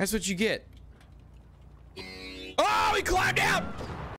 That's what you get. Oh, he climbed down!